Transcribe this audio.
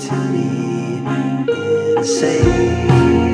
teeny the same.